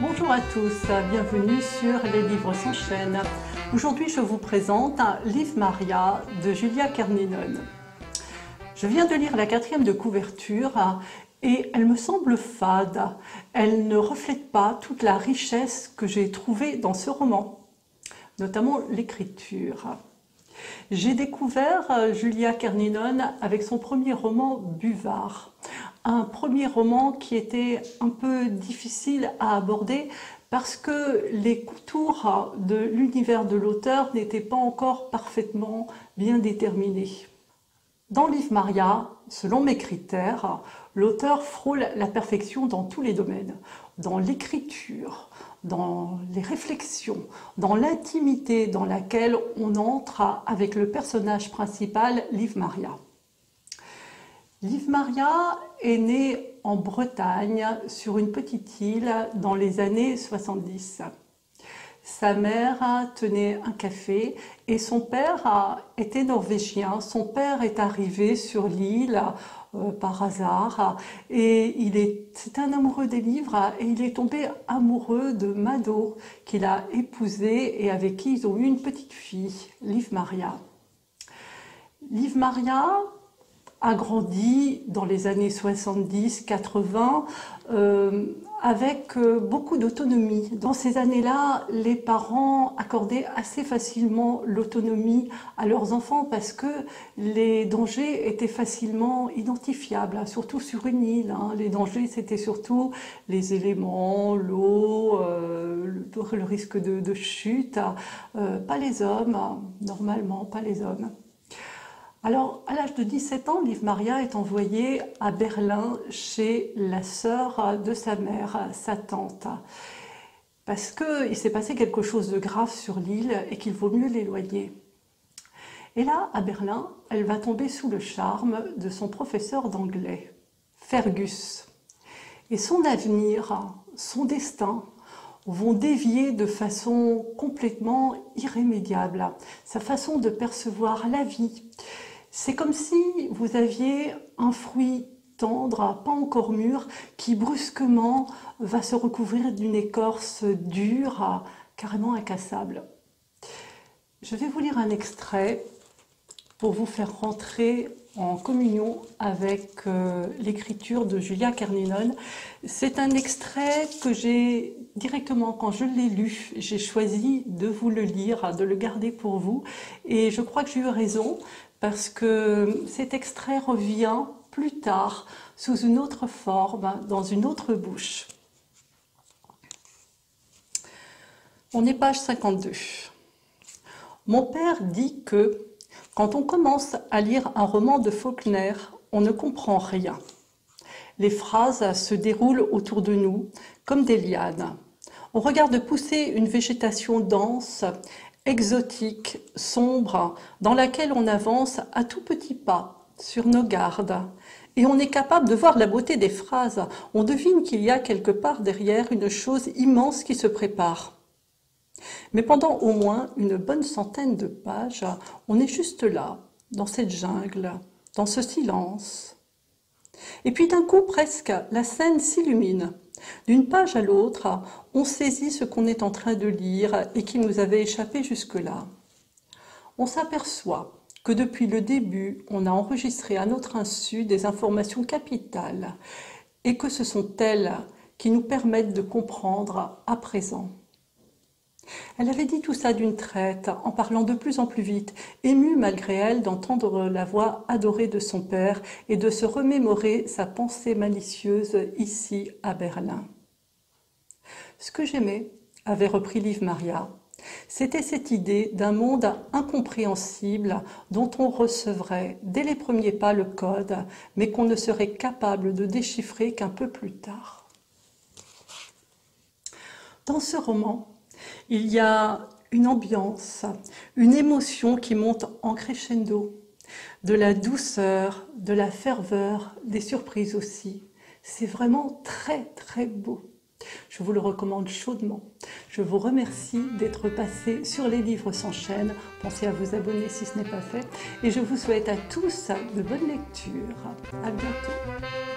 Bonjour à tous, bienvenue sur Les Livres s'enchaînent. Aujourd'hui, je vous présente Liv Maria de Julia Kerninon. Je viens de lire la quatrième de couverture et elle me semble fade. Elle ne reflète pas toute la richesse que j'ai trouvée dans ce roman, notamment l'écriture. J'ai découvert euh, Julia Kerninon avec son premier roman Buvard. Un premier roman qui était un peu difficile à aborder parce que les contours de l'univers de l'auteur n'étaient pas encore parfaitement bien déterminés. Dans Livre Maria, selon mes critères, l'auteur frôle la perfection dans tous les domaines, dans l'écriture, dans les réflexions, dans l'intimité dans laquelle on entre avec le personnage principal, Liv Maria. Liv Maria est née en Bretagne sur une petite île dans les années 70. Sa mère tenait un café et son père était norvégien. Son père est arrivé sur l'île euh, par hasard et il est, c'est un amoureux des livres et il est tombé amoureux de Mado qu'il a épousée et avec qui ils ont eu une petite fille, Liv Maria. Liv Maria a grandi dans les années 70-80 euh, avec euh, beaucoup d'autonomie. Dans ces années-là, les parents accordaient assez facilement l'autonomie à leurs enfants parce que les dangers étaient facilement identifiables, hein, surtout sur une île. Hein. Les dangers, c'était surtout les éléments, l'eau, euh, le, risque de, de chute, pas les hommes, normalement, pas les hommes. Alors, à l'âge de 17 ans, Liv Maria est envoyée à Berlin chez la sœur de sa mère, sa tante, parce qu'il s'est passé quelque chose de grave sur l'île et qu'il vaut mieux l'éloigner. Et là, à Berlin, elle va tomber sous le charme de son professeur d'anglais, Fergus. Et son avenir, son destin, vont dévier de façon complètement irrémédiable sa façon de percevoir la vie, c'est comme si vous aviez un fruit tendre, pas encore mûr, qui brusquement va se recouvrir d'une écorce dure, carrément incassable. Je vais vous lire un extrait pour vous faire rentrer en communion avec euh, l'écriture de Julia Kerninon. C'est un extrait que j'ai directement, quand je l'ai lu, j'ai choisi de vous le lire, de le garder pour vous. Et je crois que j'ai eu raison parce que cet extrait revient plus tard sous une autre forme, dans une autre bouche. On est page 52. Mon père dit que quand on commence à lire un roman de Faulkner, on ne comprend rien. Les phrases se déroulent autour de nous comme des lianes. On regarde pousser une végétation dense exotique, sombre, dans laquelle on avance à tout petits pas sur nos gardes. Et on est capable de voir la beauté des phrases. On devine qu'il y a quelque part derrière une chose immense qui se prépare. Mais pendant au moins une bonne centaine de pages, on est juste là, dans cette jungle, dans ce silence. Et puis d'un coup, presque, la scène s'illumine. D'une page à l'autre, on saisit ce qu'on est en train de lire et qui nous avait échappé jusque-là. On s'aperçoit que depuis le début, on a enregistré à notre insu des informations capitales et que ce sont elles qui nous permettent de comprendre à présent. Elle avait dit tout ça d'une traite, en parlant de plus en plus vite, émue malgré elle d'entendre la voix adorée de son père et de se remémorer sa pensée malicieuse ici à Berlin. Ce que j'aimais, avait repris Liv Maria, c'était cette idée d'un monde incompréhensible dont on recevrait dès les premiers pas le code, mais qu'on ne serait capable de déchiffrer qu'un peu plus tard. Dans ce roman, il y a une ambiance, une émotion qui monte en crescendo, de la douceur, de la ferveur, des surprises aussi. C'est vraiment très très beau. Je vous le recommande chaudement. Je vous remercie d'être passé sur les livres sans chaîne. Pensez à vous abonner si ce n'est pas fait. Et je vous souhaite à tous de bonnes lectures. À bientôt.